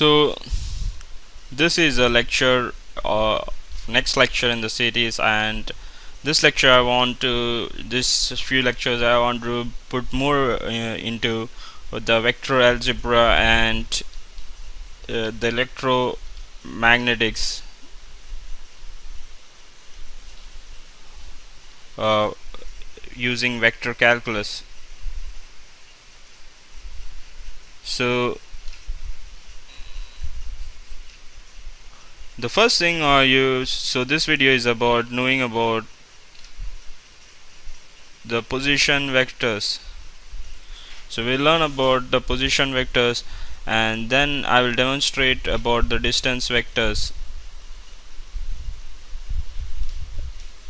so this is a lecture uh, next lecture in the series and this lecture I want to this few lectures I want to put more uh, into the vector algebra and uh, the electromagnetics. Uh, using vector calculus. So the first thing are you so this video is about knowing about the position vectors. So we'll learn about the position vectors and then I will demonstrate about the distance vectors.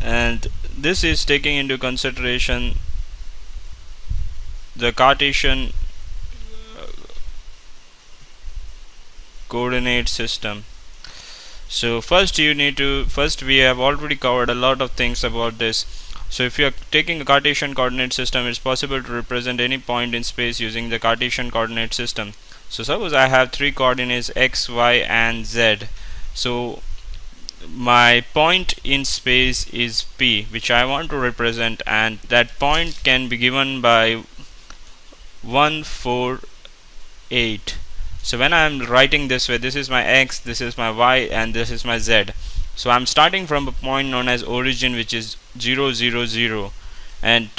And this is taking into consideration the Cartesian coordinate system so first you need to first we have already covered a lot of things about this. So if you are taking a Cartesian coordinate system it's possible to represent any point in space using the Cartesian coordinate system. So suppose I have three coordinates x y and z. So my point in space is p which I want to represent and that point can be given by 1 4 8 so when I'm writing this way this is my x this is my y and this is my z. So I'm starting from a point known as origin which is 0 0 0 and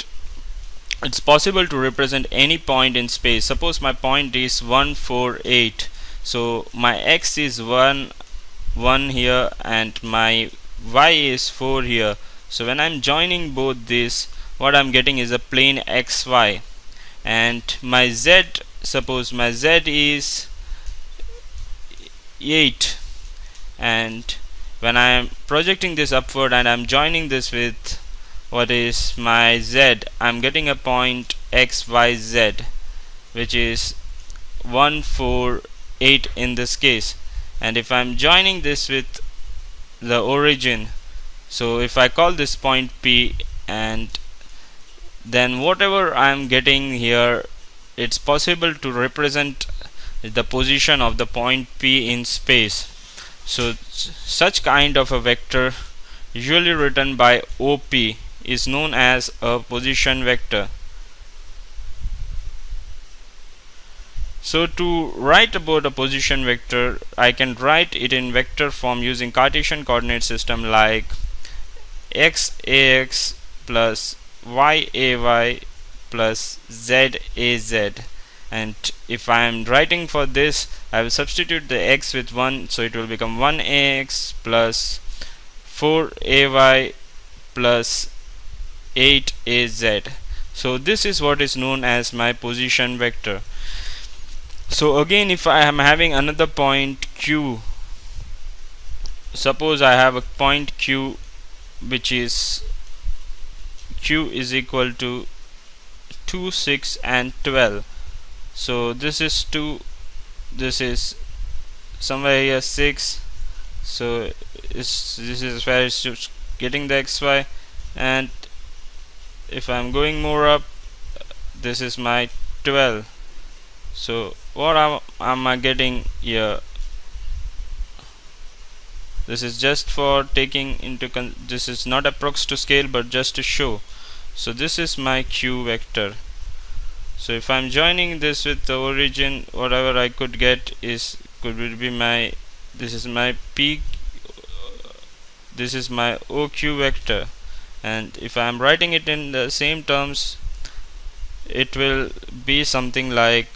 it's possible to represent any point in space. Suppose my point is 1 4 8 so my x is 1 1 here and my y is 4 here. So when I'm joining both these what I'm getting is a plane xy and my z suppose my z is 8 and when I am projecting this upward and I'm joining this with what is my z I'm getting a point xyz which is 1 4 8 in this case. And if I'm joining this with the origin so if I call this point P and then whatever I'm getting here it's possible to represent the position of the point P in space. So such kind of a vector usually written by OP is known as a position vector. So to write about a position vector I can write it in vector form using Cartesian coordinate system like xax plus yay plus zaz and if I am writing for this I will substitute the x with 1 so it will become 1ax plus 4ay plus 8az so this is what is known as my position vector. So again if I am having another point q suppose I have a point q which is q is equal to 2 6 and 12 so this is 2 this is somewhere here 6 so this is where it's getting the xy and if I'm going more up this is my 12 so what am, am I getting here? This is just for taking into this is not approx to scale but just to show. So this is my q vector so if I'm joining this with the origin whatever I could get is could be my this is my peak this is my OQ vector. And if I'm writing it in the same terms it will be something like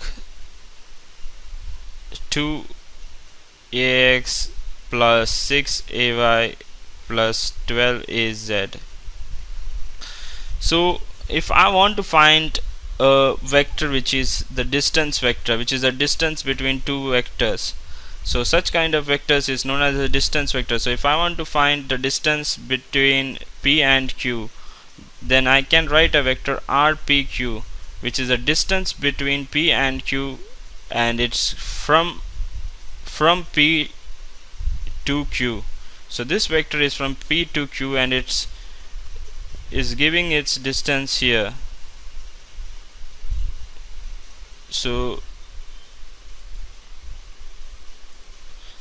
2 ax plus 6 ay plus 12 az so if I want to find a vector which is the distance vector which is the distance between two vectors. So such kind of vectors is known as a distance vector. So if I want to find the distance between P and Q then I can write a vector RPQ which is a distance between P and Q and it's from from P to Q. So this vector is from P to Q and it's is giving its distance here so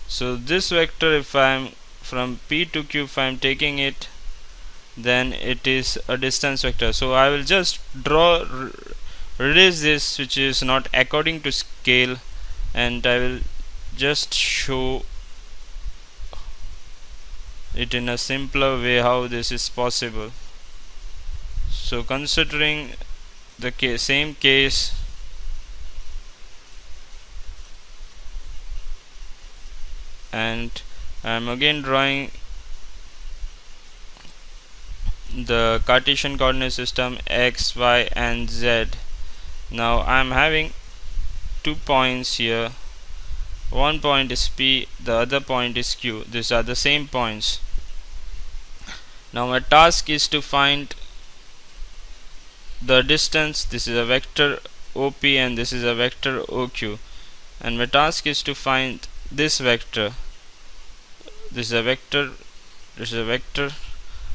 so this vector if I'm from P to Q if I'm taking it then it is a distance vector. So I will just draw reduce this which is not according to scale and I will just show it in a simpler way how this is possible. So considering the case, same case and I'm again drawing the Cartesian coordinate system x, y and z. Now I'm having two points here. One point is P the other point is Q. These are the same points. Now my task is to find the distance. This is a vector OP and this is a vector OQ and my task is to find this vector this is a vector this is a vector.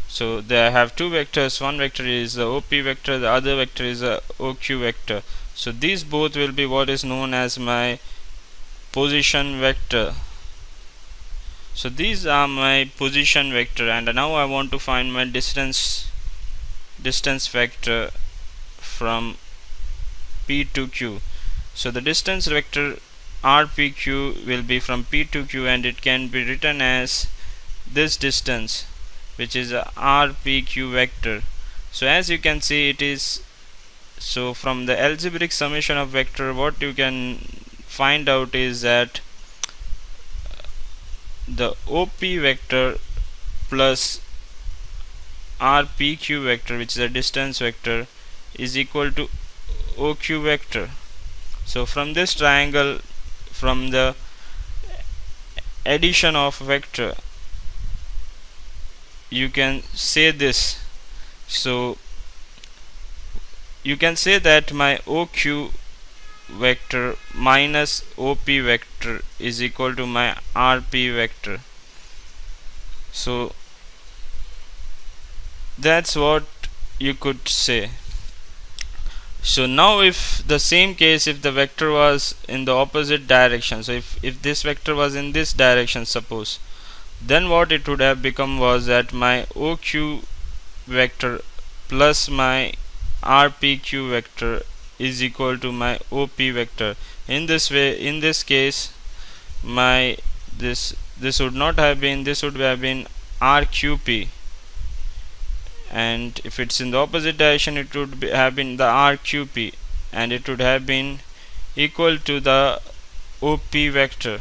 So they have two vectors one vector is the OP vector the other vector is the OQ vector. So these both will be what is known as my position vector. So these are my position vector and now I want to find my distance distance vector from P to Q. So the distance vector RPQ will be from P to Q and it can be written as this distance which is a RPQ vector. So as you can see it is so from the algebraic summation of vector what you can find out is that the OP vector plus RPQ vector which is a distance vector is equal to OQ vector. So from this triangle from the addition of vector you can say this. So you can say that my OQ vector minus OP vector is equal to my RP vector. So that's what you could say so now if the same case if the vector was in the opposite direction so if, if this vector was in this direction suppose then what it would have become was that my OQ vector plus my RPQ vector is equal to my OP vector. In this way in this case my this this would not have been this would have been RQP and if it's in the opposite direction it would be, have been the RQP and it would have been equal to the OP vector.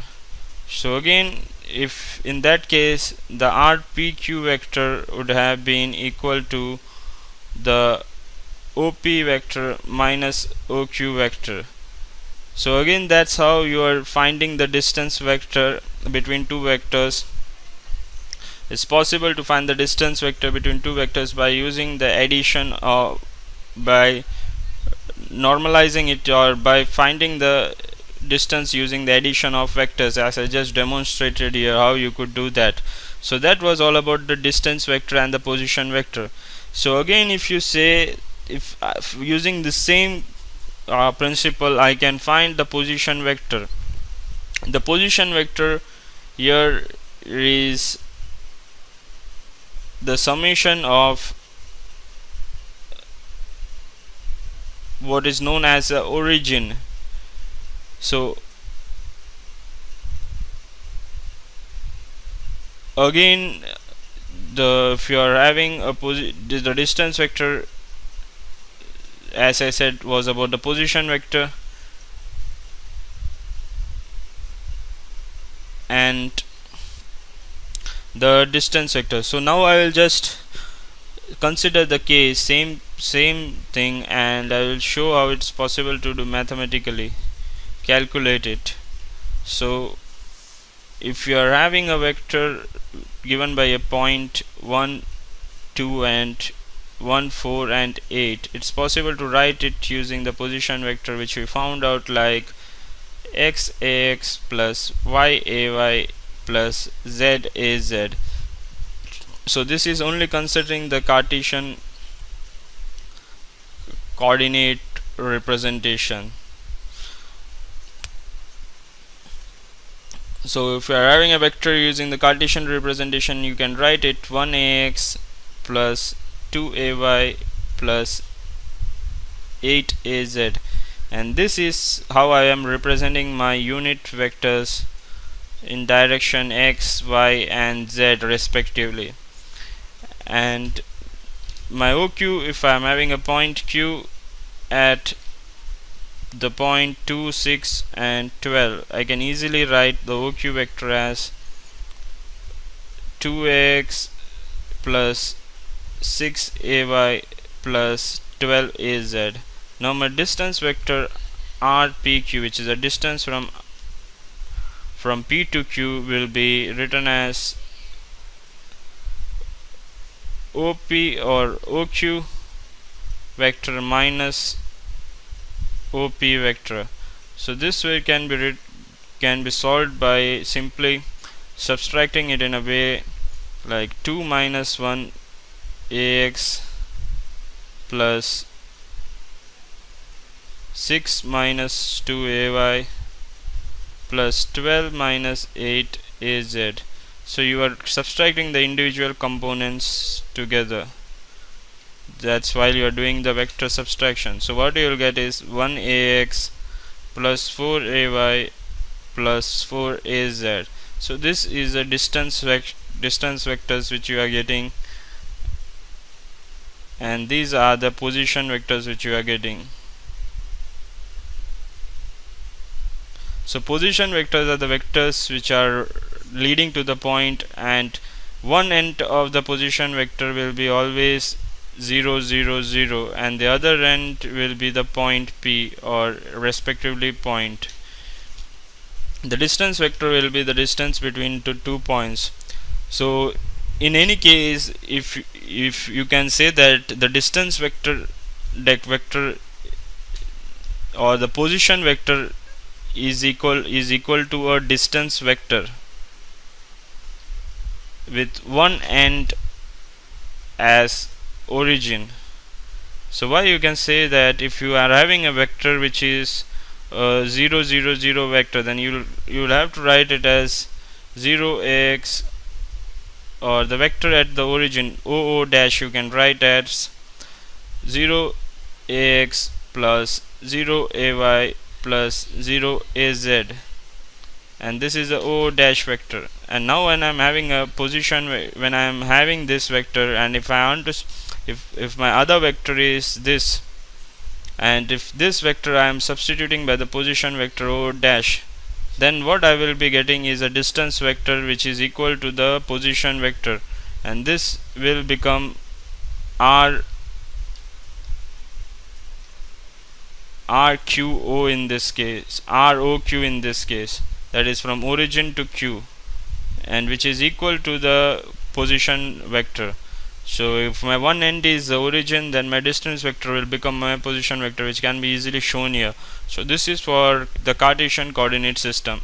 So again if in that case the RPQ vector would have been equal to the OP vector minus OQ vector. So again that's how you are finding the distance vector between two vectors it's possible to find the distance vector between two vectors by using the addition or by normalizing it or by finding the distance using the addition of vectors as I just demonstrated here how you could do that. So that was all about the distance vector and the position vector. So again if you say if, if using the same uh, principle I can find the position vector. The position vector here is the summation of what is known as the origin. So again the if you are having a the distance vector as I said was about the position vector. And the distance vector. So now I will just consider the case same same thing and I will show how it's possible to do mathematically calculate it. So if you are having a vector given by a point 1 2 and 1 4 and 8 it's possible to write it using the position vector which we found out like x ax plus y ay plus z az so this is only considering the Cartesian coordinate representation. So if you are having a vector using the Cartesian representation you can write it 1ax plus 2ay plus 8az and this is how I am representing my unit vectors in direction x, y and z respectively. And my OQ if I am having a point Q at the point 2, 6 and 12 I can easily write the OQ vector as 2x plus 6ay plus 12az now my distance vector rpq which is a distance from from p to q will be written as op or oq vector minus op vector. So this way can be can be solved by simply subtracting it in a way like 2 minus 1 ax plus 6 minus 2 ay plus 12 minus 8 az so you are subtracting the individual components together. That's while you are doing the vector subtraction. So what you will get is 1 ax plus 4 ay plus 4 az so this is a distance vec distance vectors which you are getting. And these are the position vectors which you are getting so position vectors are the vectors which are leading to the point and one end of the position vector will be always 0 0 0 and the other end will be the point P or respectively point. The distance vector will be the distance between two, two points. So in any case if if you can say that the distance vector deck vector or the position vector is equal is equal to a distance vector with one end as origin. So why you can say that if you are having a vector which is a 0 0 0 vector then you'll you'll have to write it as 0 x or the vector at the origin oo dash you can write as 0 x plus 0 ay plus 0 az and this is the o dash vector. And now when I'm having a position when I'm having this vector and if I want to if if my other vector is this and if this vector I am substituting by the position vector o dash then what I will be getting is a distance vector which is equal to the position vector. And this will become r RQO in this case ROQ in this case that is from origin to Q and which is equal to the position vector. So if my one end is the origin then my distance vector will become my position vector which can be easily shown here. So this is for the Cartesian coordinate system